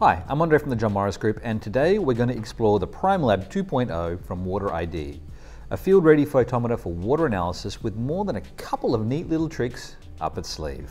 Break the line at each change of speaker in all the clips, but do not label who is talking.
Hi, I'm Andre from the John Morris Group and today we're going to explore the PrimeLab 2.0 from Water ID, a field-ready photometer for water analysis with more than a couple of neat little tricks up its sleeve.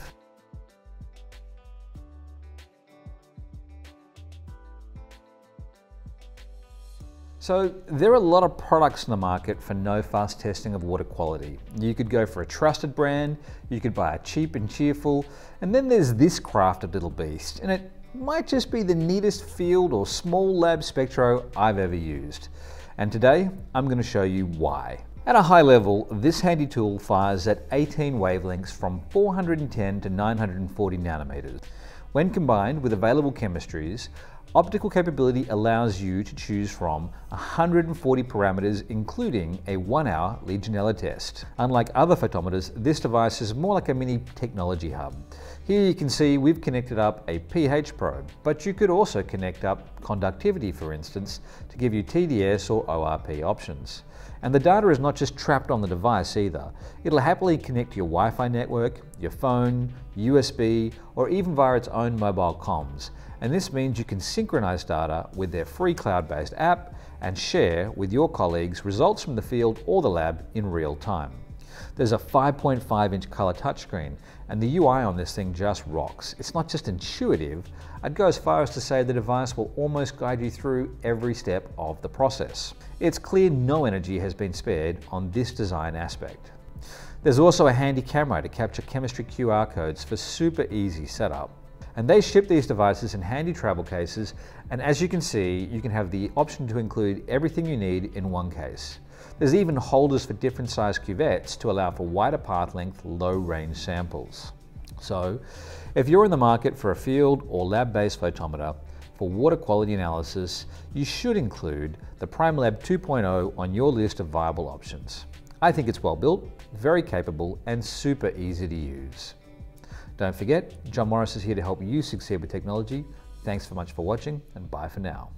So there are a lot of products in the market for no fuss testing of water quality. You could go for a trusted brand, you could buy a cheap and cheerful, and then there's this crafted little beast, and it might just be the neatest field or small lab spectro I've ever used. And today, I'm going to show you why. At a high level, this handy tool fires at 18 wavelengths from 410 to 940 nanometers. When combined with available chemistries, Optical capability allows you to choose from 140 parameters including a one hour Legionella test. Unlike other photometers, this device is more like a mini technology hub. Here you can see we've connected up a pH probe, but you could also connect up conductivity for instance to give you TDS or ORP options. And the data is not just trapped on the device either. It'll happily connect to your Wi-Fi network, your phone, USB, or even via its own mobile comms. And this means you can synchronize data with their free cloud-based app and share with your colleagues results from the field or the lab in real time. There's a 5.5 inch color touchscreen and the UI on this thing just rocks. It's not just intuitive, I'd go as far as to say the device will almost guide you through every step of the process. It's clear no energy has been spared on this design aspect. There's also a handy camera to capture chemistry QR codes for super easy setup. And they ship these devices in handy travel cases, and as you can see, you can have the option to include everything you need in one case. There's even holders for different size cuvettes to allow for wider path length, low range samples. So, if you're in the market for a field or lab-based photometer for water quality analysis, you should include the PrimeLab 2.0 on your list of viable options. I think it's well built, very capable, and super easy to use. Don't forget, John Morris is here to help you succeed with technology. Thanks so much for watching, and bye for now.